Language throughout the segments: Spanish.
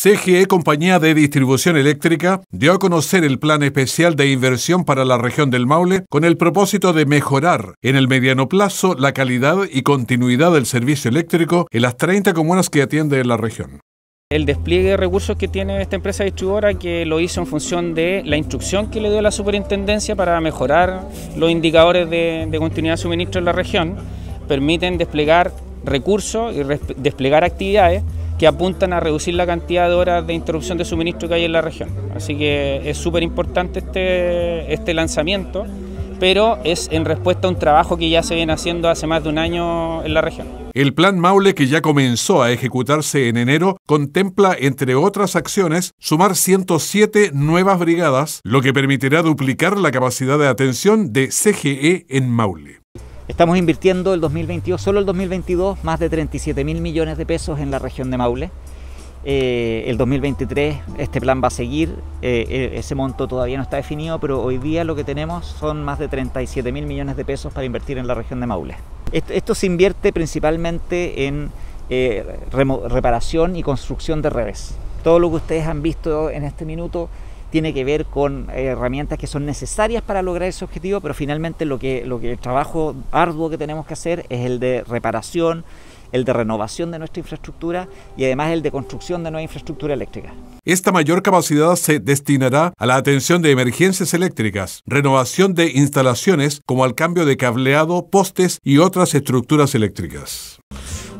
CGE, compañía de distribución eléctrica, dio a conocer el plan especial de inversión para la región del Maule con el propósito de mejorar en el mediano plazo la calidad y continuidad del servicio eléctrico en las 30 comunas que atiende la región. El despliegue de recursos que tiene esta empresa distribuidora que lo hizo en función de la instrucción que le dio la superintendencia para mejorar los indicadores de, continuidad de suministro en la región, permiten desplegar recursos y desplegar actividades que apuntan a reducir la cantidad de horas de interrupción de suministro que hay en la región. Así que es súper importante este, este lanzamiento, pero es en respuesta a un trabajo que ya se viene haciendo hace más de un año en la región. El plan Maule, que ya comenzó a ejecutarse en enero, contempla, entre otras acciones, sumar 107 nuevas brigadas, lo que permitirá duplicar la capacidad de atención de CGE en Maule. Estamos invirtiendo el 2022, solo el 2022, más de 37 mil millones de pesos en la región de Maule. Eh, el 2023 este plan va a seguir, eh, eh, ese monto todavía no está definido, pero hoy día lo que tenemos son más de 37 mil millones de pesos para invertir en la región de Maule. Esto, se invierte principalmente en reparación y construcción de redes. Todo lo que ustedes han visto en este minuto tiene que ver con herramientas que son necesarias para lograr ese objetivo, pero finalmente lo que, lo que el trabajo arduo que tenemos que hacer es el de reparación, el de renovación de nuestra infraestructura y además el de construcción de nueva infraestructura eléctrica. Esta mayor capacidad se destinará a la atención de emergencias eléctricas, renovación de instalaciones como al cambio de cableado, postes y otras estructuras eléctricas.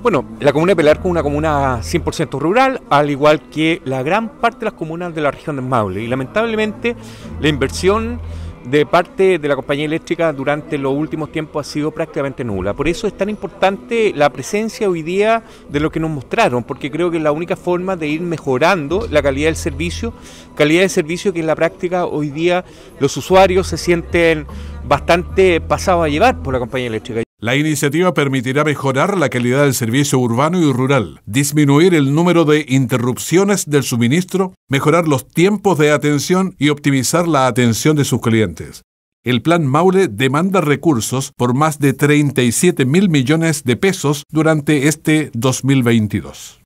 Bueno, la comuna de Pelarco es una comuna 100% rural, al igual que la gran parte de las comunas de la región de Maule. Y lamentablemente la inversión de parte de la compañía eléctrica durante los últimos tiempos ha sido prácticamente nula. Por eso es tan importante la presencia hoy día de lo que nos mostraron, porque creo que es la única forma de ir mejorando la calidad del servicio, calidad de servicio que en la práctica hoy día los usuarios se sienten bastante pasados a llevar por la compañía eléctrica. La iniciativa permitirá mejorar la calidad del servicio urbano y rural, disminuir el número de interrupciones del suministro, mejorar los tiempos de atención y optimizar la atención de sus clientes. El Plan Maule demanda recursos por más de 37 mil millones de pesos durante este 2022.